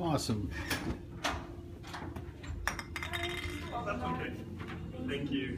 Awesome. Oh, that's okay. Thank you.